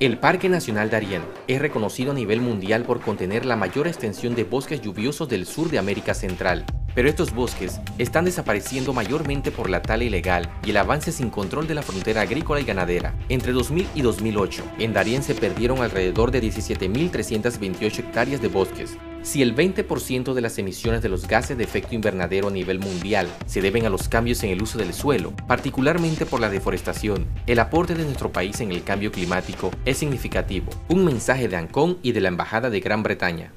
El Parque Nacional Darien es reconocido a nivel mundial por contener la mayor extensión de bosques lluviosos del sur de América Central. Pero estos bosques están desapareciendo mayormente por la tala ilegal y el avance sin control de la frontera agrícola y ganadera. Entre 2000 y 2008, en Darien se perdieron alrededor de 17.328 hectáreas de bosques, si el 20% de las emisiones de los gases de efecto invernadero a nivel mundial se deben a los cambios en el uso del suelo, particularmente por la deforestación, el aporte de nuestro país en el cambio climático es significativo. Un mensaje de Ancón y de la Embajada de Gran Bretaña.